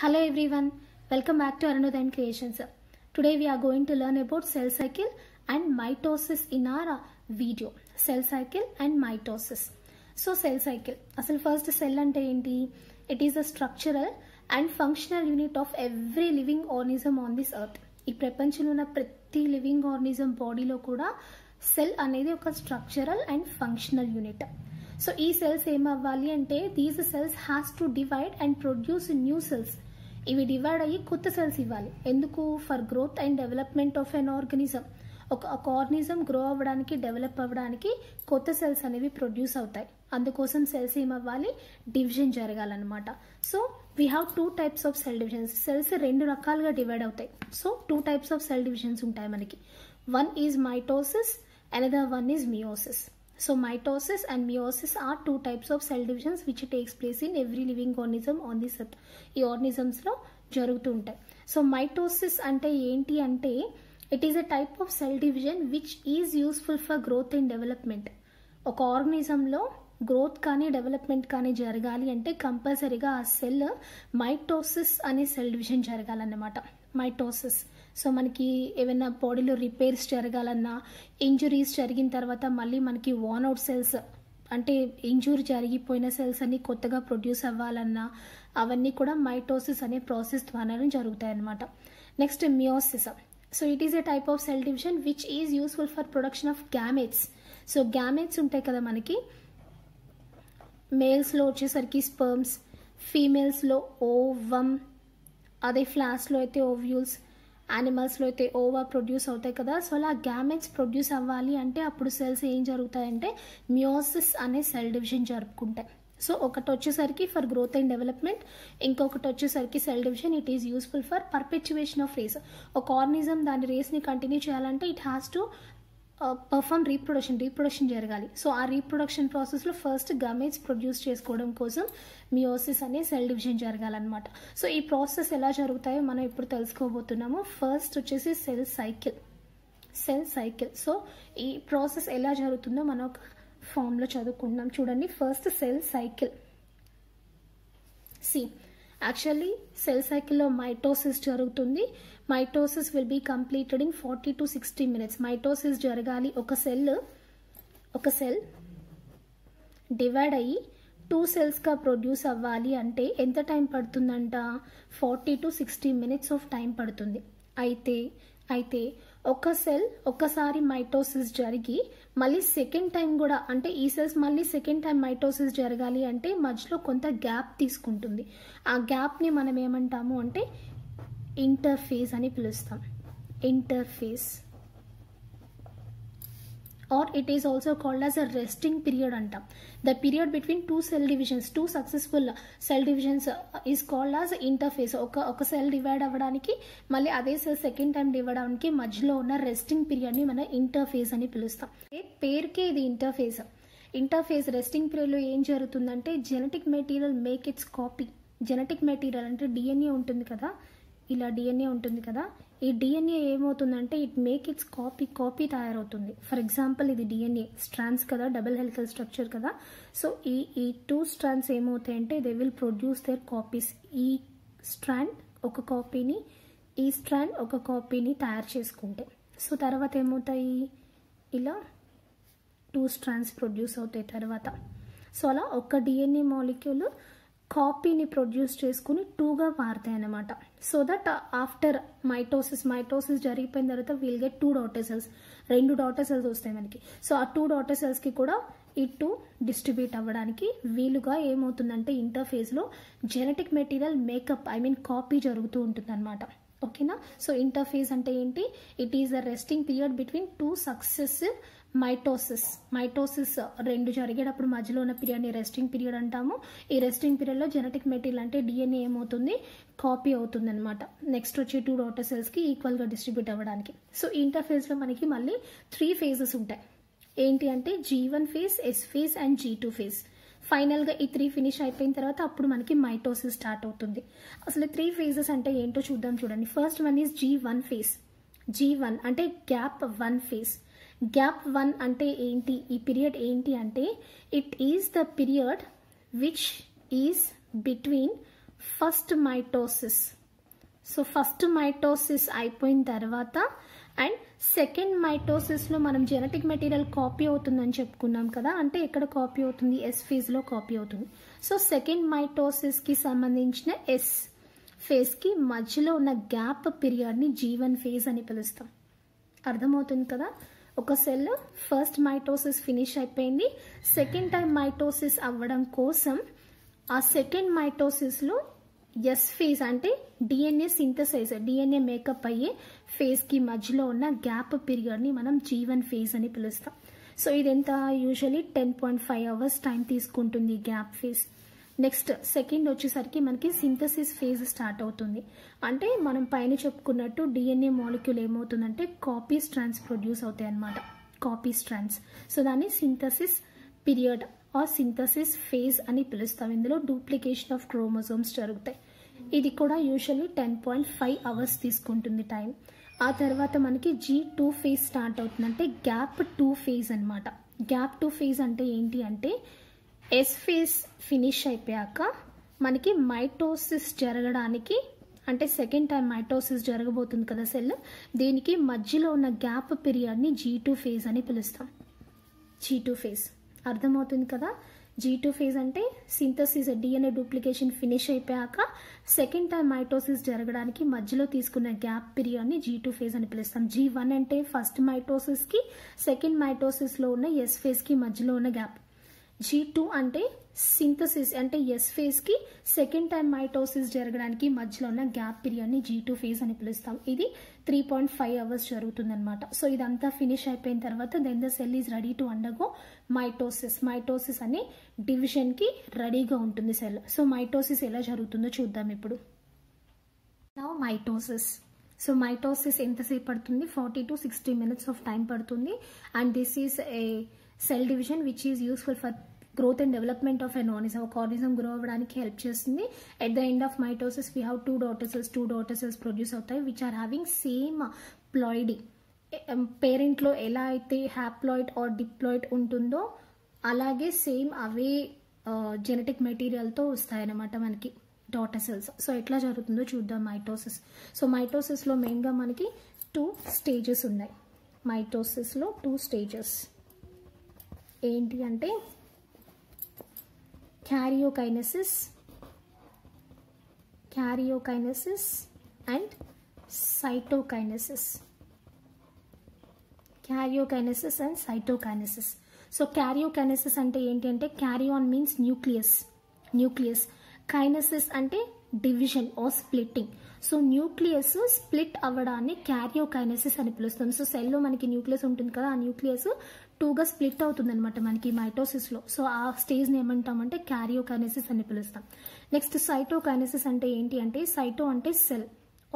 Hello everyone, welcome back to Aranodhan Creations. Today we are going to learn about cell cycle and mitosis in our uh, video. Cell cycle and mitosis. So cell cycle అసలు first cell అంటే ఏంటి it is the structural and functional unit of every living organism on this earth ఈ ప్రపంచంలో ఉన్న ప్రతి living ఆర్నిజం బాడీలో కూడా cell అనేది ఒక structural and functional unit so ఈ సెల్స్ ఏమవ్వాలి అంటే these cells has to divide and produce new cells ఇవి డివైడ్ అయ్యి కొత్త సెల్స్ ఇవ్వాలి. ఎందుకు? For growth and development of an organism ఒక ఒక ఆర్గనిజం గ్రో అవ్వడానికి డెవలప్ అవ్వడానికి కొత్త సెల్స్ అనేవి ప్రొడ్యూస్ అవుతాయి. అందుకోసం సెల్స్ ఏమవ్వాలి? Division జరగాలన్నమాట. So we have two types of cell divisions cells రెండు రకాలుగా డివైడ్ అవుతాయి. So two types of cell divisions ఉంటాయి మనకి. One is mitosis another one is meiosis so mitosis and meiosis are two types of cell divisions which takes place in every living organism on this earth ఈ ఆర్నిజమ్స్లో జరుగుతూ ఉంటాయి so mitosis అంటే ఏంటి అంటే it is a type of cell division which is useful for growth and development ఒక ఆర్గనిజంలో growth కానీ డెవలప్మెంట్ కానీ జరగాలి అంటే కంపల్సరీగా ఆ సెల్ మైటోసిస్ అనే సెల్ డివిజన్ జరగాలన్నమాట. మైటోసిస్ సో మనకి ఏమైనా బాడీలో రిపేర్స్ జరగాలన్నా ఇంజురీస్ జరిగిన తర్వాత మళ్ళీ మనకి వాన్ అవుట్ సెల్స్ అంటే ఇంజూరీ జరిగిపోయిన సెల్స్ అన్ని కొత్తగా ప్రొడ్యూస్ అవ్వాలన్నా అవన్నీ కూడా మైటోసిస్ అనే ప్రాసెస్ ద్వారానే జరుగుతాయి అన్నమాట next meiosis so it is a type of cell division which is useful for production of gametes so gametes ఉంటాయి కదా మనకి. మేల్స్లో వచ్చేసరికి స్పర్మ్స్ ఫీమేల్స్లో ఓవమ్ అదే ఫ్లాస్లో అయితే ఓవ్యూల్స్ యానిమల్స్లో అయితే ఓవా ప్రొడ్యూస్ అవుతాయి కదా. సో అలా గ్యామెట్స్ ప్రొడ్యూస్ అవ్వాలి అంటే అప్పుడు సెల్స్ ఏం జరుగుతాయంటే మ్యోసిస్ అనే సెల్ డివిజన్ జరుపుకుంటాయి. సో ఒకటి వచ్చేసరికి ఫర్ గ్రోత్ అండ్ డెవలప్మెంట్ ఇంకొకటి వచ్చేసరికి cell division it is useful for perpetuation of race. ఒక ఆర్నిజం దాని రేస్ని కంటిన్యూ చేయాలంటే it has to perform reproduction reproduction జరగాలి. సో ఆ రీప్రొడక్షన్ ప్రాసెస్లో ఫస్ట్ గమేట్స్ ప్రొడ్యూస్ చేసుకోవడం కోసం మియోసిస్ అనే సెల్ డివిజన్ జరగాలన్నమాట. సో ఈ ప్రాసెస్ ఎలా జరుగుతాయో మనం ఇప్పుడు తెలుసుకోబోతున్నాము. ఫస్ట్ వచ్చేసి cell cycle cell cycle so ఈ ప్రాసెస్ ఎలా జరుగుతుందో మనం ఒక ఫామ్లో చదువుకుంటున్నాం. చూడండి first cell cycle C actually cell సైకిల్లో మైటోసిస్ జరుగుతుంది. Mitosis will be completed in forty to sixty minutes mitosis జరగాలి ఒక సెల్ ఒక సెల్ డివైడ్ అయ్యి టూ సెల్స్గా ప్రొడ్యూస్ అవ్వాలి అంటే ఎంత టైం పడుతుందంట? Forty to sixty minutes of time పడుతుంది. అయితే అయితే ఒక సెల్ ఒకసారి మైటోసిస్ జరిగి మళ్ళీ సెకండ్ టైం కూడా అంటే ఈ సెల్స్ మళ్ళీ సెకండ్ టైం మైటోసిస్ జరగాలి అంటే మధ్యలో కొంత గ్యాప్ తీసుకుంటుంది. ఆ గ్యాప్ని మనం ఏమంటాము అంటే ఇంటర్ఫేస్ అని పిలుస్తాం. Interphase or it is also called as a resting period అంటాం. The period between two cell divisions two successful cell divisions is called as interphase ఒక ఒక సెల్ డివైడ్ అవ్వడానికి మళ్ళీ అదే సెల్ సెకండ్ టైం డివైడ్ అవ్వడానికి మధ్యలో ఉన్న రెస్టింగ్ పీరియడ్ని మనం ఇంటర్ఫేస్ అని పిలుస్తాం. పేరుకే ఇది ఇంటర్ఫేస్ ఇంటర్ఫేస్ రెస్టింగ్ పీరియడ్లో ఏం జరుగుతుందంటే genetic material make its copy genetic material అంటే డిఎన్ఏ ఉంటుంది కదా ఇలా డిఎన్ఏ ఉంటుంది కదా ఈ డిఎన్ఏ ఏమవుతుందంటే it make its copy copy తయారవుతుంది. ఫర్ ఎగ్జాంపుల్ ఇది డిఎన్ఏ స్ట్రాన్స్ కదా డబుల్ హెల్కల్ స్ట్రక్చర్ కదా. సో ఈ ఈ two strands ఏమవుతాయంటే they will produce their copies ఈ స్ట్రాండ్ ఒక కాపీని ఈ స్ట్రాండ్ ఒక కాపీని తయారు చేసుకుంటే. సో తర్వాత ఏమవుతాయి? ఇలా టూ స్ట్రాండ్స్ ప్రొడ్యూస్ అవుతాయి తర్వాత. సో అలా ఒక డిఎన్ఏ మాలిక్యూల్ కాపీని ప్రొడ్యూస్ చేసుకుని టూగా మారుతాయి అన్నమాట so that after mitosis mitosis జరిగిపోయిన తర్వాత we'll get two daughter cells రెండు డాటర్ సెల్స్ వస్తాయి మనకి. సో ఆ టూ డాటర్ సెల్స్కి కూడా ఈ టూ డిస్ట్రిబ్యూట్ అవ్వడానికి వీలుగా ఏమవుతుందంటే ఇంటర్ఫేస్లో genetic material makeup I mean copy జరుగుతూ ఉంటుంది అనమాట ఓకేనా సో ఇంటర్ఫేస్ అంటే ఏంటి? It is the resting period between two successive mitosis. Mitosis రెండు జరిగేటప్పుడు మధ్యలో ఉన్న పీరియడ్ని రెస్టింగ్ పీరియడ్ అంటాము. ఈ రెస్టింగ్ పీరియడ్లో జెనెటిక్ మెటీరియల్ అంటే డిఎన్ఏ ఏమవుతుంది? కాపీ అవుతుంది అనమాట నెక్స్ట్ వచ్చి టూ డాటర్ సెల్స్కి ఈక్వల్గా డిస్ట్రిబ్యూట్ అవ్వడానికి. సో ఇంటర్ఫేజ్లో మనకి మళ్ళీ త్రీ ఫేజెస్ ఉంటాయి. ఏంటి అంటే G one phase S phase and G two phase ఫైనల్గా ఈ త్రీ ఫినిష్ అయిపోయిన తర్వాత అప్పుడు మనకి మైటోసిస్ స్టార్ట్ అవుతుంది. అసలు త్రీ ఫేజెస్ అంటే ఏంటో చూద్దాం చూడండి. First one is G one phase G one అంటే gap one phase gap one అంటే ఏంటి? ఈ పీరియడ్ ఏంటి అంటే it is the period which is between first mitosis so first mitosis అయిపోయిన తర్వాత అండ్ సెకండ్ మైటోసిస్లో మనం జెనెటిక్ మెటీరియల్ కాపీ అవుతుందని చెప్పుకున్నాం కదా అంటే ఎక్కడ కాపీ అవుతుంది? ఎస్ ఫేజ్లో కాపీ అవుతుంది. సో సెకండ్ మైటోసిస్కి సంబంధించిన ఎస్ ఫేజ్కి మధ్యలో ఉన్న గ్యాప్ పీరియడ్ని జీవన్ ఫేజ్ అని పిలుస్తాం. అర్థమవుతుంది కదా? ఒక సెల్ ఫస్ట్ మైటోసిస్ ఫినిష్ అయిపోయింది. సెకండ్ టైం మైటోసిస్ అవ్వడం కోసం ఆ సెకండ్ మైటోసిస్లో ఎస్ ఫేజ్ అంటే డిఎన్ఏ సింథసైజ్ డిఎన్ఏ మేకప్ అయ్యే ఫేజ్కి మధ్యలో ఉన్న గ్యాప్ పీరియడ్ని మనం జీవన్ ఫేజ్ అని పిలుస్తాం. సో ఇది ఎంత? Usually ten point five hours time తీసుకుంటుంది గ్యాప్ ఫేజ్ నెక్స్ట్ సెకండ్ వచ్చేసరికి మనకి సింథసిస్ ఫేజ్ స్టార్ట్ అవుతుంది. అంటే మనం పైన చెప్పుకున్నట్టు డిఎన్ఏ మాలిక్యూల్ ఏమవుతుందంటే కాపీ స్ట్రాన్స్ ప్రొడ్యూస్ అవుతాయి అన్నమాట కాపీ స్ట్రాన్స్ సో దాన్ని synthesis period or synthesis phase అని పిలుస్తాం. ఇందులో డూప్లికేషన్ ఆఫ్ క్రోమోజోమ్స్ జరుగుతాయి. ఇది కూడా usually ten point five hours తీసుకుంటుంది టైం ఆ తర్వాత మనకి జీ టూ ఫేజ్ స్టార్ట్ అవుతుంది అంటే గ్యాప్ టూ ఫేజ్ అనమాట గ్యాప్ టూ ఫేజ్ అంటే ఏంటి అంటే ఎస్ ఫేస్ ఫినిష్ అయిపోయాక మనకి మైటోసిస్ జరగడానికి అంటే సెకండ్ టైం మైటోసిస్ జరగబోతుంది కదా సెల్ దీనికి మధ్యలో ఉన్న గ్యాప్ పీరియడ్ని జీ టూ ఫేజ్ అని పిలుస్తాం. జీ టూ ఫేజ్ అర్థమవుతుంది కదా? జీ టూ ఫేజ్ అంటే సింథసిస్ డిఎన్ఏ డూప్లికేషన్ ఫినిష్ అయిపోయాక సెకండ్ టైం మైటోసిస్ జరగడానికి మధ్యలో తీసుకున్న గ్యాప్ పీరియడ్ని జీ టూ ఫేజ్ అని పిలుస్తాం. జీ వన్ అంటే ఫస్ట్ మైటోసిస్కి సెకండ్ మైటోసిస్లో ఉన్న ఎస్ ఫేజ్కి మధ్యలో ఉన్న గ్యాప్ జీ టూ అంటే సింథసిస్ అంటే ఎస్ ఫేజ్కి సెకండ్ టైం మైటోసిస్ జరగడానికి మధ్యలో ఉన్న గ్యాప్ పీరియడ్ని జీ టూ ఫేజ్ అని పిలుస్తాం. ఇది త్రీ పాయింట్ ఫైవ్ అవర్స్ జరుగుతుందనమాట సో ఇదంతా ఫినిష్ అయిపోయిన తర్వాత then the cell is ready to undergo mitosis mitosis అనే డివిజన్కి రెడీగా ఉంటుంది సెల్ సో మైటోసిస్ ఎలా జరుగుతుందో చూద్దాం ఇప్పుడు. నా మైటోసిస్ సో మైటోసిస్ ఎంతసేపు పడుతుంది? Forty to sixty minutes of time పడుతుంది. And this is a cell division which is useful for growth and development of an organism ఒక ఆర్నిజం గ్రో అవ్వడానికి హెల్ప్ చేస్తుంది. At the end of mitosis we have two daughter cells two daughter cells produce అవుతాయి which are having same ploidy పేరెంట్లో ఎలా అయితే haploid or diploid ఉంటుందో అలాగే same అవే uh, genetic మెటీరియల్తో వస్తాయన్నమాట మనకి డాటర్ సెల్స్ సో ఎట్లా జరుగుతుందో చూద్దాం మైటోసిస్ సో మైటోసిస్లో మెయిన్గా మనకి టూ స్టేజెస్ ఉన్నాయి. మైటోసిస్లో టూ స్టేజెస్ ఏంటి అంటే karyokinesis karyokinesis and cytokinesis karyokinesis and cytokinesis so karyokinesis అంటే ఏంటి అంటే karyon means nucleus nucleus kinesis అంటే division are splitting So nucleus split అవ్వడాన్ని క్యారియోకైనసిస్ అని పిలుస్తాం సో సెల్లో మనకి న్యూక్లియస్ ఉంటుంది కదా ఆ న్యూక్లియస్ టూగా స్ప్లిట్ అవుతుంది అనమాట మనకి మైటోసిస్లో. సో ఆ స్టేజ్ని ఏమంటామంటే క్యారియోకైనసిస్ అని పిలుస్తాం. నెక్స్ట్ సైటోకైనసిస్ అంటే ఏంటి అంటే సైటో అంటే సెల్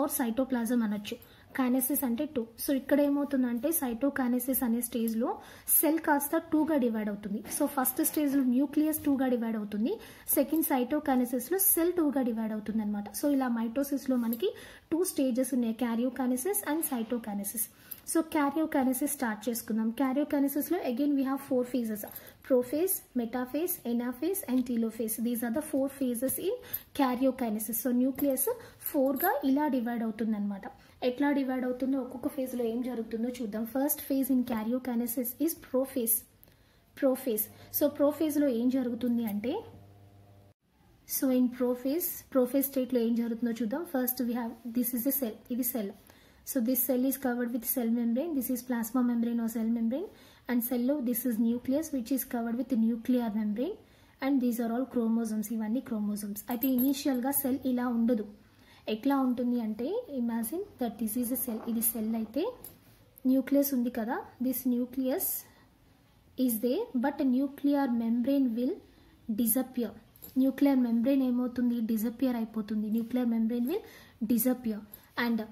ఆర్ సైటోప్లాజం అనొచ్చు. కైనసిస్ అంటే టూ సో ఇక్కడ ఏమవుతుందంటే సైటోకైనసిస్ అనే స్టేజ్లో సెల్ కాస్త టూగా డివైడ్ అవుతుంది. సో ఫస్ట్ స్టేజ్లో న్యూక్లియస్ టూగా డివైడ్ అవుతుంది. సెకండ్ సైటోకైనసిస్లో సెల్ టూగా డివైడ్ అవుతుంది అనమాట సో ఇలా మైటోసిస్లో మనకి టూ స్టేజెస్ ఉన్నాయి karyokinesis and cytokinesis so karyokinesis start చేసుకుందాం. క్యారియోకైనసిస్లో again we have four phases prophase metaphase anaphase and telophase these are the four phases in karyokinesis so nucleus ఫోర్గా ఇలా డివైడ్ అవుతుంది అనమాట ఎట్లా డివైడ్ అవుతుందో ఒక్కొక్క ఫేజ్లో ఏం జరుగుతుందో చూద్దాం. First phase in karyokinesis is prophase prophase so ప్రోఫేజ్లో ఏం జరుగుతుంది అంటే సో ఇన్ ప్రోఫేస్ ప్రోఫేస్ స్టేట్లో ఏం జరుగుతుందో చూద్దాం. First we have this is the cell ఇది cell so this cell is covered with cell membrane this is plasma membrane or cell membrane and సెల్లో this is nucleus which is covered with nuclear membrane and these are all chromosomes ఇవన్నీ chromosomes అయితే ఇనీషియల్గా cell ఇలా ఉండదు. ఎట్లా ఉంటుంది అంటే imagine that this is cell ఇది సెల్ అయితే న్యూక్లియస్ ఉంది కదా. This nucleus is there but nuclear membrane will disappear nuclear membrane ఏమవుతుంది? డిజపియర్ అయిపోతుంది. Nuclear membrane will disappear and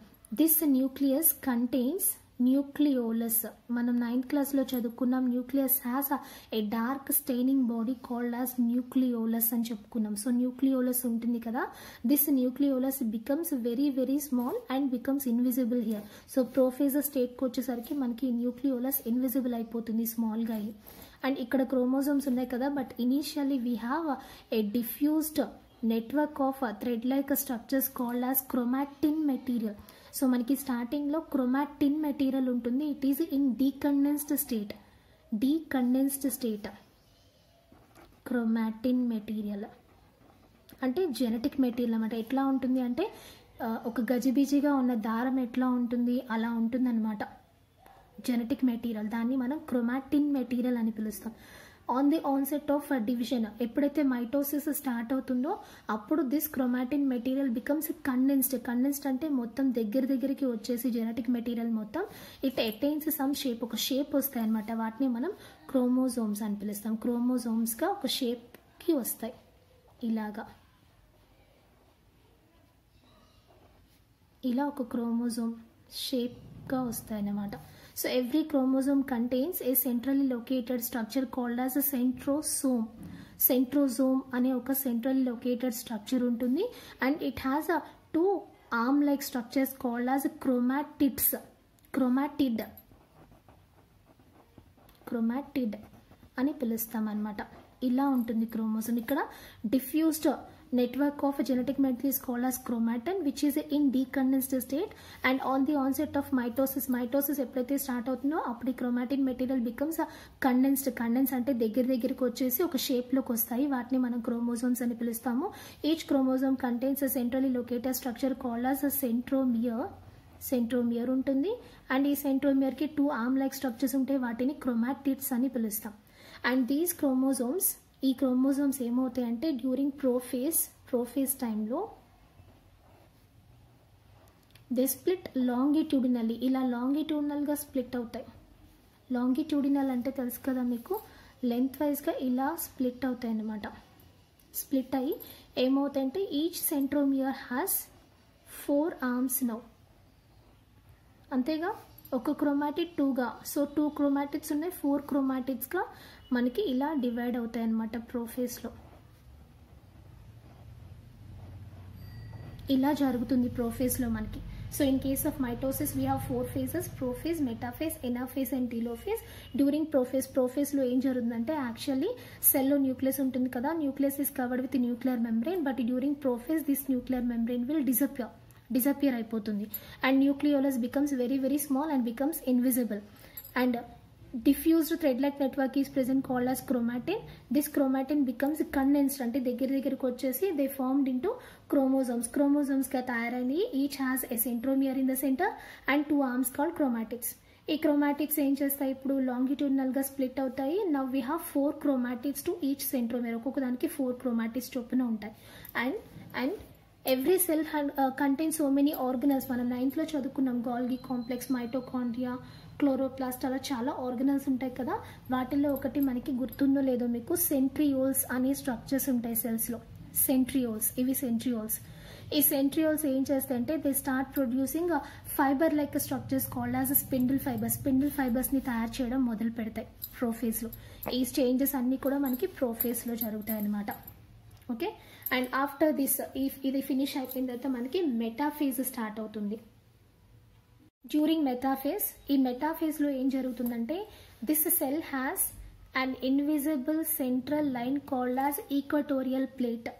this nucleus contains nucleolus. మనం నైన్త్ క్లాస్లో చదువుకున్నాం. Nucleus has a dark staining body called as nucleolus అని చెప్పుకున్నాం. So nucleolus ఉంటుంది కదా. This nucleolus becomes very very small and becomes invisible here so prophase స్టేట్కి వచ్చేసరికి మనకి న్యూక్లియోలస్ ఇన్విజిబుల్ అయిపోతుంది స్మాల్గా అండ్ ఇక్కడ క్రోమోజోమ్స్ ఉన్నాయి కదా but initially we have a diffused network of thread like structures called as chromatin material so మనకి స్టార్టింగ్లో chromatin material ఉంటుంది. It is in decondensed state decondensed state chromatin material అంటే genetic material అనమాట ఎట్లా ఉంటుంది అంటే ఒక గజిబిజిగా ఉన్న దారం ఎట్లా ఉంటుంది? అలా ఉంటుందన్నమాట. జెనెటిక్ మెటీరియల్ దాన్ని మనం క్రొమాటిన్ మెటీరియల్ అని పిలుస్తాం. On the onset of division ఎప్పుడైతే మైటోసిస్ స్టార్ట్ అవుతుందో అప్పుడు this chromatin material becomes condensed condensed అంటే మొత్తం దగ్గర దగ్గరికి వచ్చేసి జెనెటిక్ మెటీరియల్ మొత్తం. ఇట్ అటైన్స్ సమ్ షేప్ ఒక షేప్ వస్తాయి అనమాట వాటిని మనం క్రోమోజోమ్స్ అని పిలుస్తాం. క్రోమోజోమ్స్గా ఒక షేప్కి వస్తాయి. ఇలాగా. ఇలా ఒక క్రోమోజోమ్ షేప్గా వస్తాయన్నమాట so every chromosome contains a centrally located structure called as a centrosome centrosome అనే ఒక సెంట్రల్ లొకేటెడ్ స్ట్రక్చర్ ఉంటుంది. And it has a two arm like structures called as chromatids chromatid chromatid అని పిలుస్తాం అనమాట ఇలా ఉంటుంది క్రోమోజోమ్ ఇక్కడ diffused network of genetic materials called as chromatin which is in decondensed state and on the onset of mitosis mitosis ఎప్పుడైతే start అవుతుందో అప్పుడు ఈ chromatin material becomes condensed condense అంటే దగ్గర దగ్గరికి వచ్చేసి ఒక షేప్లోకి వస్తాయి. వాటిని మనం క్రోమోజోమ్స్ అని పిలుస్తాము. Each chromosome contains centrally located structure called as a centromere centromere ఉంటుంది. అండ్ ఈ సెంట్రోమియర్కి టూ ఆమ్ లైక్ స్ట్రక్చర్స్ ఉంటాయి. వాటిని క్రోమాటిడ్స్ అని పిలుస్తాం. అండ్ దీస్ క్రోమోజోమ్స్ ఈ క్రోమోజోమ్స్ ఏమవుతాయంటే డ్యూరింగ్ ప్రోఫేస్ ప్రోఫేస్ టైంలో దే స్ప్లిట్ లాంగిట్యూడినల్లీ ఇలా లాంగిట్యూడినల్గా స్ప్లిట్ అవుతాయి. లాంగిట్యూడినల్ అంటే తెలుసు కదా మీకు? లెంత్ వైజ్గా ఇలా స్ప్లిట్ అవుతాయి అన్నమాట. స్ప్లిట్ అయ్యి ఏమవుతాయంటే each centromere has four arms now అంతేగా? ఒక క్రోమాటిడ్ టూగా సో టూ క్రోమాటిడ్స్ ఉన్నాయి ఫోర్ క్రోమాటిడ్స్గా మనకి ఇలా డివైడ్ అవుతాయి అన్నమాట ప్రోఫేస్లో ఇలా జరుగుతుంది ప్రోఫేస్లో మనకి. So in case of mitosis we have four phases prophase metaphase anaphase and telophase during prophase ప్రోఫేజ్లో ఏం జరుగుతుందంటే యాక్చువల్లీ సెల్లో న్యూక్లియస్ ఉంటుంది కదా nucleus is covered with nuclear membrane but during prophase this nuclear membrane will disappear disappear అయిపోతుంది. And nucleolus becomes very very small and becomes invisible and diffused thread-like network is present called as chromatin. This chromatin becomes condensed. అంటే దగ్గర దగ్గరకు వచ్చేసి they formed into chromosomes క్రోమోజోమ్స్గా తయారైనవి. Each has a centromere in the centre and two arms called chromatics ఈ chromatics ఏం చేస్తాయి? ఇప్పుడు లాంగిట్యూడినల్గా స్ప్లిట్ అవుతాయి. Now we have four chromatics to each centromere ఒక్కొక్క దానికి ఫోర్ క్రోమాటిక్స్ చొప్పున ఉంటాయి. And and every cell contain so many organelles మనం నైన్త్లో చదువుకున్నాం. గాల్గి కాంప్లెక్స్ మైటోకాండ్రియా క్లోరోప్లాస్ట్ అలా చాలా ఆర్గనల్స్ ఉంటాయి కదా. వాటిల్లో ఒకటి మనకి గుర్తుందో లేదో మీకు సెంట్రియోల్స్ అనే స్ట్రక్చర్స్ ఉంటాయి సెల్స్లో సెంట్రియోల్స్ ఇవి సెంట్రియోల్స్ ఈ సెంట్రియోల్స్ ఏం చేస్తాయంటే they start producing fibre like structures called as spindle fibres spindle ఫైబర్స్ని తయారు చేయడం మొదలు పెడతాయి ప్రోఫేస్లో ఈ చేంజెస్ అన్నీ కూడా మనకి ప్రోఫేస్లో జరుగుతాయి అన్నమాట ఓకే అండ్ ఆఫ్టర్ దిస్ ఇది ఫినిష్ అయిపోయిన తర్వాత మనకి మెటాఫేజ్ స్టార్ట్ అవుతుంది. డ్యూరింగ్ మెటాఫేజ్ ఈ మెటాఫేజ్లో ఏం జరుగుతుందంటే this cell has and invisible central line called as equatorial plate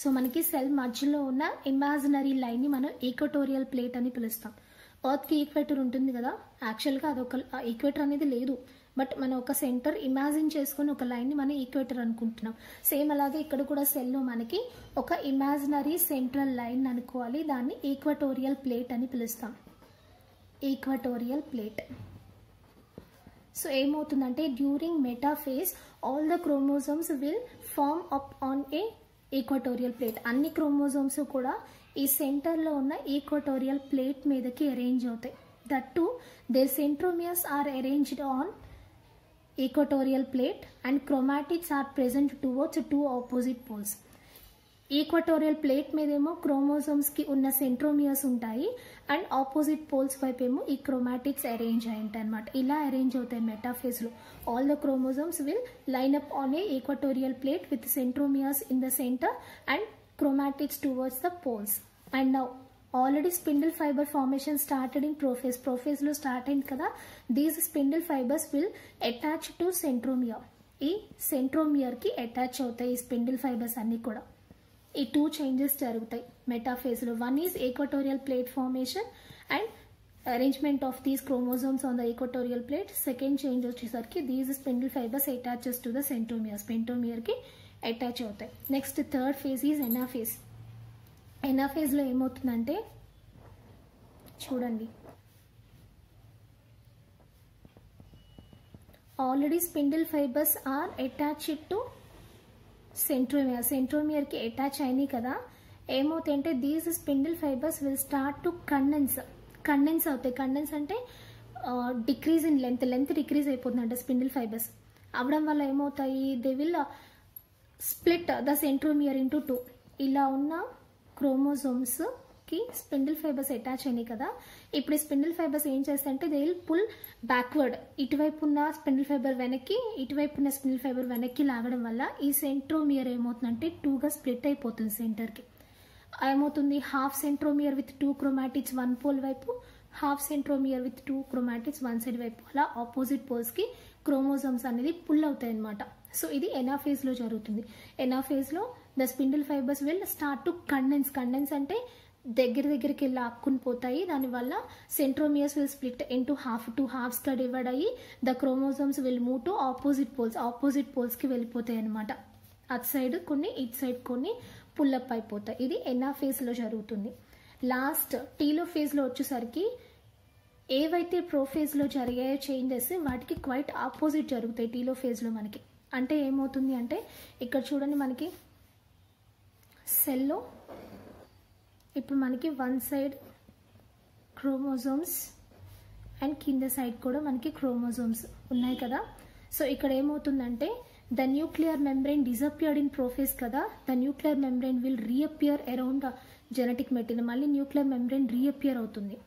so మనకి సెల్ మధ్యలో ఉన్న ఇమాజినరీ లైన్ని మనం ఈక్వటోరియల్ ప్లేట్ అని పిలుస్తాం. ఎర్త్కి ఈక్వేటర్ ఉంటుంది కదా. యాక్చువల్గా అదొక ఈక్వేటర్ అనేది లేదు. బట్ మనం ఒక సెంటర్ ఇమాజిన్ చేసుకుని ఒక లైన్ని మనం ఈక్వేటర్ అనుకుంటున్నాం. సేమ్ అలాగే ఇక్కడ కూడా సెల్లో మనకి ఒక ఇమాజినరీ సెంట్రల్ లైన్ అనుకోవాలి. దాన్ని ఈక్వటోరియల్ ప్లేట్ అని పిలుస్తాం. Equatorial plate. సో ఏమవుతుందంటే during metaphase all the chromosomes will form up on a equatorial plate. అన్ని క్రోమోజోమ్స్ కూడా ఈ సెంటర్లో ఉన్న ఈక్వటోరియల్ ప్లేట్ మీదకి అరేంజ్ అవుతాయి. That to they centromeres are arranged on equatorial plate and chromatics are present towards two opposite poles equatorial plate మీదేమో క్రోమోజోమ్స్కి ఉన్న centromeres ఉంటాయి అండ్ ఆపోజిట్ పోల్స్ వైపు ఏమో ఈ క్రోమాటిక్స్ అరేంజ్ అయి ఉంటాయి అనమాట ఇలా అరేంజ్ అవుతాయి మెటాఫేజ్లో all the chromosomes will line up on a equatorial plate with centromeres in the centre and chromatics towards the poles and now already spindle fibre formation started in prophase ప్రోఫేస్లో start అయింది కదా? These spindle fibres will attach to centromere ఈ సెంట్రోమియర్కి attach అవుతాయి ఈ spindle fibres అన్నీ కూడా. ఈ two changes జరుగుతాయి. మెటాఫేజ్లో one is equatorial plate formation and arrangement of these chromosomes on the equatorial plate second change వచ్చేసరికి these spindle fibres attaches to the సెంటోమియర్కి attach అవుతాయి. Next third phase is anaphase ఎనాఫేజ్లో ఏమవుతుందంటే చూడండి. Already spindle fibres are attached to centromere సెంట్రోమియర్కి attach అయినాయి కదా. ఏమవుతాయంటే these spindle fibres will start to condense condense అవుతాయి. Condense అంటే decrease in length length decrease అయిపోతుంది అంటే spindle fibres అవడం వల్ల ఏమవుతాయి? They will split the centromere into two ఇలా ఉన్న క్రోమోజోమ్స్కి స్పిండిల్ ఫైబర్స్ అటాచ్ అయినాయి కదా. ఇప్పుడు ఈ స్పిండిల్ ఫైబర్స్ ఏం చేస్తాయంటే దే విల్ పుల్ బ్యాక్వర్డ్ ఇటువైపు ఉన్న స్పిండిల్ ఫైబర్ వెనక్కి ఇటువైపు ఉన్న స్పిండిల్ ఫైబర్ వెనక్కి లాగడం వల్ల ఈ సెంట్రోమియర్ ఏమవుతుందంటే టూగా స్ప్లిట్ అయిపోతుంది సెంటర్కి. ఏమవుతుంది? Half centromere with two chromatics one pole వైపు half centromere with two chromatics one side వైపు. అలా ఆపోజిట్ పోల్స్కి క్రోమోజోమ్స్ అనేది పుల్ అవుతాయి అనమాట సో ఇది ఎనాఫేజ్లో జరుగుతుంది. ఎనాఫేజ్లో the spindle fibres will start to condense condense అంటే దగ్గర దగ్గరికి వెళ్ళి ఆక్కుని పోతాయి. దానివల్ల centromeres will split into half two హాఫ్స్గా divide అయ్యి the chromosomes will move to opposite poles opposite పోల్స్కి వెళ్ళిపోతాయి అనమాట అటు సైడ్ కొన్ని ఇటు సైడ్ కొన్ని పుల్లప్ అయిపోతాయి. ఇది ఎన్నా ఫేజ్లో జరుగుతుంది. లాస్ట్ టీలో ఫేజ్లో వచ్చేసరికి ఏవైతే ప్రోఫేజ్లో జరిగాయో చేంజెస్ వాటికి క్వైట్ ఆపోజిట్ జరుగుతాయి టీలో ఫేజ్లో మనకి. అంటే ఏమవుతుంది అంటే ఇక్కడ చూడండి మనకి సెల్లో. ఇప్పుడు మనకి వన్ సైడ్ క్రోమోజోమ్స్ అండ్ కింద సైడ్ కూడా మనకి క్రోమోజోమ్స్ ఉన్నాయి కదా. సో ఇక్కడ ఏమవుతుందంటే the nuclear membrane disappeared in prophase కదా. The nuclear membrane will reappear around genetic material. మళ్ళీ న్యూక్లియర్ మెంబ్రెయిన్ రీఅపియర్ అవుతుంది.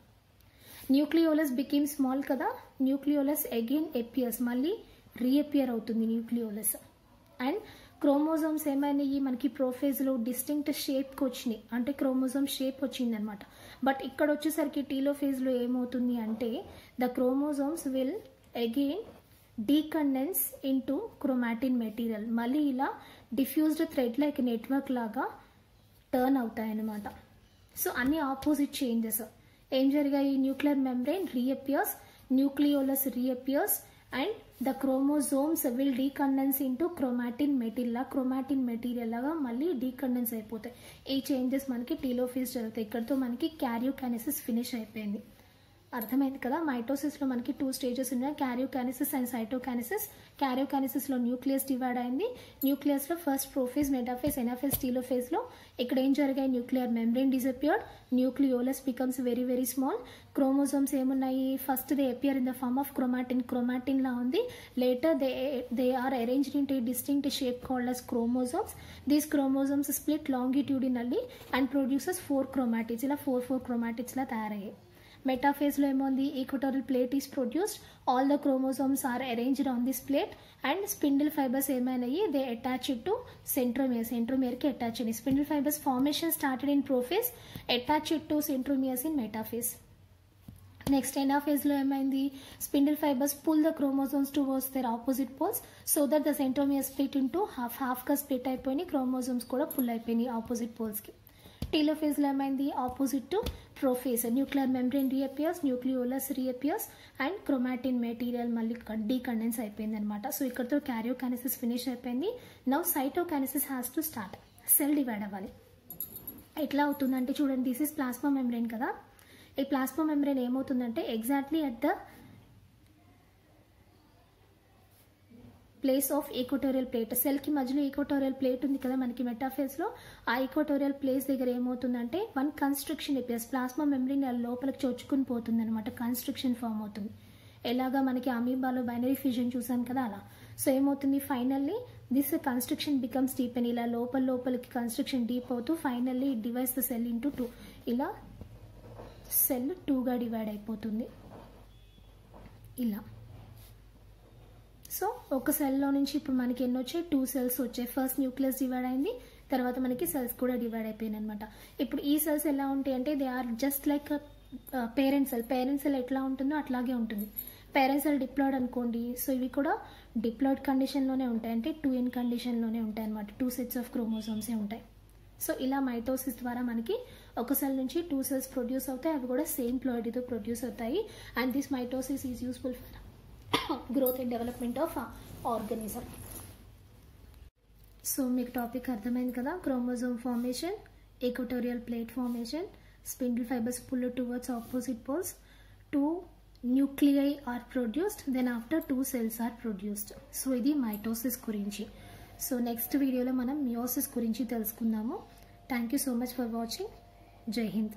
న్యూక్లియోలస్ బికేమ్ స్మాల్ కదా. న్యూక్లియోలస్ అగైన్ ఎపియర్స్ మళ్ళీ రీఅపియర్ అవుతుంది న్యూక్లియోలస్. అండ్ క్రోమోజోమ్స్ ఏమైనాయి? మనకి ప్రోఫేజ్లో డిస్టింక్ట్ షేప్కి వచ్చినాయి. అంటే క్రోమోజోమ్ షేప్ వచ్చిందనమాట బట్ ఇక్కడ వచ్చేసరికి టీలో ఫేజ్లో ఏమవుతుంది అంటే the chromosomes will again decondense into chromatin material మళ్ళీ ఇలా డిఫ్యూజ్డ్ థ్రెడ్ లైక్ నెట్వర్క్ లాగా టర్న్ అవుతాయి అన్నమాట సో అన్ని ఆపోజిట్ చేంజెస్ ఏం జరిగాయి? Nuclear membrane reappears nucleolus reappears and the chromosomes will decondense into chromatin material chromatin material లాగా మళ్ళీ డీకండెన్స్ అయిపోతాయి. ఈ చేంజెస్ మనకి టీలోఫీస్ జరుగుతాయి. ఇక్కడతో మనకి క్యారియోకానిసిస్ ఫినిష్ అయిపోయింది. అర్థమైంది కదా? మైటోసిస్లో మనకి టూ స్టేజెస్ ఉన్నాయి. Karyokinesis and cytokinesis. క్యారియోకానిసిస్లో nucleus divide అయింది. న్యూక్లియస్లో ఫస్ట్ ప్రోఫేజ్ మెటాఫేజ్ ఎనాఫేజ్ టీలోఫేజ్లో ఇక్కడ ఏం జరిగాయి? Nuclear membrane disappeared. Nucleolus becomes very very small chromosomes ఏమున్నాయి? First they appear in the form of chromatin chromatin లా ఉంది. Later they they are arranged in distinct shape called as chromosomes these chromosomes split longitudinally and produces four chromatics ఇలా four four chromatids తయారయ్యాయి. తయారయ్యాయి మెటాఫేజ్లో ఏముంది equatorial plate is produced all the chromosomes are arranged on this plate and spindle fibres ఏమైనాయి they attach to centromere సెంట్రోమియర్కి attach అయ్యి spindle fibres formation started in prophase attach to centromeres in metaphase next ఎనాఫేజ్లో ఏమైంది spindle fibres pull the chromosomes towards their opposite poles so that the centromere split into half హాఫ్గా split అయిపోయినాయి chromosomes కూడా pull అయిపోయినాయి opposite పోల్స్కి టీలోఫేజ్లో ఏమైంది opposite to prophase nuclear membrane reappears nucleolus reappears and chromatin material మళ్ళీ decondense అయిపోయింది అనమాట so ఇక్కడతో karyokinesis finish అయిపోయింది. Now cytokinesis has to start cell divide అవ్వాలి. ఎట్లా అవుతుందంటే చూడండి దిస్ ఇస్ ప్లాస్మా మెంబ్రెయిన్ కదా. ఈ ప్లాస్మా మెంబ్రెయిన్ ఏమవుతుందంటే exactly at the place of equatorial plate సెల్కి మధ్యలో ఈక్వటోరియల్ ప్లేట్ ఉంది కదా మనకి మెటాఫేస్లో ఆ ఈక్వటోరియల్ ప్లేస్ దగ్గర ఏమవుతుందంటే వన్ కన్స్ట్రక్షన్ ఎపియర్స్ ప్లాస్మా మెమరీని లోపలికి చొచ్చుకుని పోతుంది అనమాట కన్స్ట్రక్షన్ ఫామ్ అవుతుంది. ఎలాగా మనకి అమీబాలో బైనరీ ఫ్యూజన్ చూసాం కదా అలా. సో ఏమవుతుంది? Finally this construction becomes deep అని ఇలా లోపల లోపలికి కన్స్ట్రక్షన్ డీప్ అవుతూ finally divides the cell into two ఇలా సెల్ టూగా డివైడ్ అయిపోతుంది. ఇలా. సో ఒక సెల్లో నుంచి ఇప్పుడు మనకి ఎన్ని వచ్చాయి? టూ సెల్స్ వచ్చాయి. ఫస్ట్ న్యూక్లియస్ డివైడ్ అయింది. తర్వాత మనకి సెల్స్ కూడా డివైడ్ అయిపోయినాయి అనమాట ఇప్పుడు ఈ సెల్స్ ఎలా ఉంటాయి అంటే they are just like parent cell parent cell ఎట్లా ఉంటుందో అట్లాగే ఉంటుంది. పేరెంట్ సెల్ డిప్లాయిడ్ అనుకోండి. సో ఇవి కూడా డిప్లాయిడ్ కండిషన్లోనే ఉంటాయి. అంటే టూ ఇన్ కండిషన్లోనే ఉంటాయి అనమాట టూ సెట్స్ ఆఫ్ క్రోమోజోమ్సే ఉంటాయి. సో ఇలా మైటోసిస్ ద్వారా మనకి ఒక సెల్ నుంచి టూ సెల్స్ ప్రొడ్యూస్ అవుతాయి. అవి కూడా సేమ్ ప్లాయిడ్తో ప్రొడ్యూస్ అవుతాయి. And this mitosis is useful for growth and development of organism so మీకు టాపిక్ అర్థమైంది కదా? Chromosome formation equatorial plate formation spindle fibres pull towards opposite poles two nuclei are produced then after two cells are produced so ఇది mitosis గురించి. So next వీడియోలో మనం meiosis గురించి తెలుసుకుందాము. Thank so much for watching జై హింద్